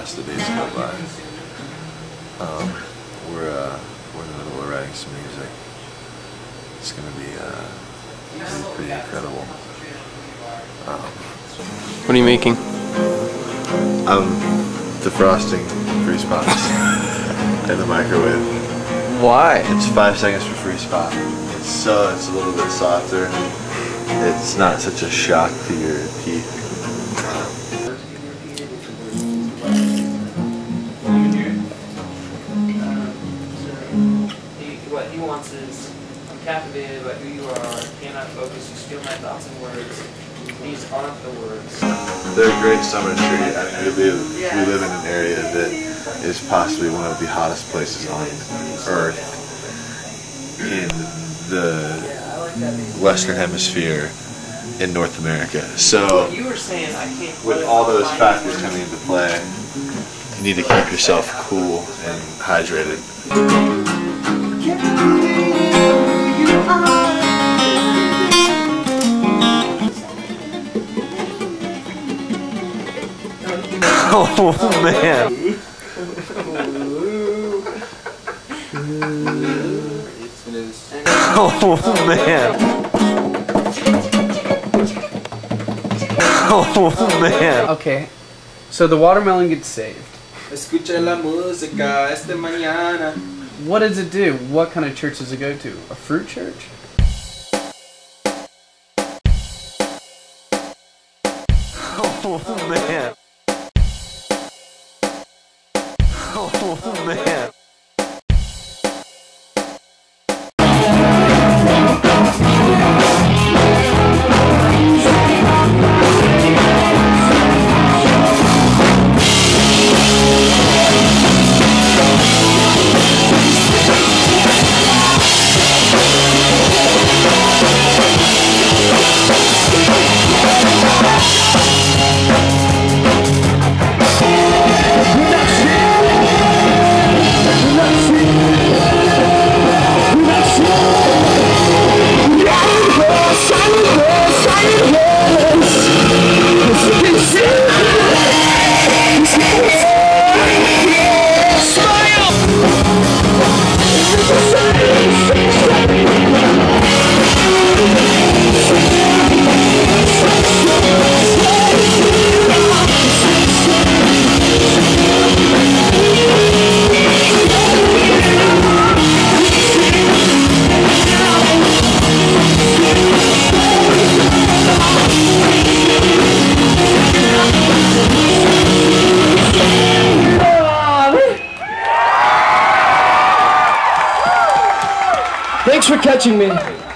fast the days go by. Um, we're uh, we're in the middle of writing some music. It's gonna be uh, pretty incredible. Um, What are you making? I'm defrosting freeze pops in the microwave. Why? It's five seconds for freeze pop. It's so it's a little bit softer. It's not such a shock to your teeth. He, what he wants is, I'm captivated by who you are, cannot focus, you steal my thoughts and words. These aren't the words. They're a great summer tree. I mean, we live, we live in an area that is possibly one of the hottest places on Earth in the Western Hemisphere in North America. So, You were saying I can't. with all those factors coming into play, you need to keep yourself cool and hydrated. Oh man. Oh man. Oh man. Okay, so the watermelon gets saved. Escucha la música esta mañana. What does it do? What kind of church does it go to? A fruit church? Oh man. Oh man. For catching me.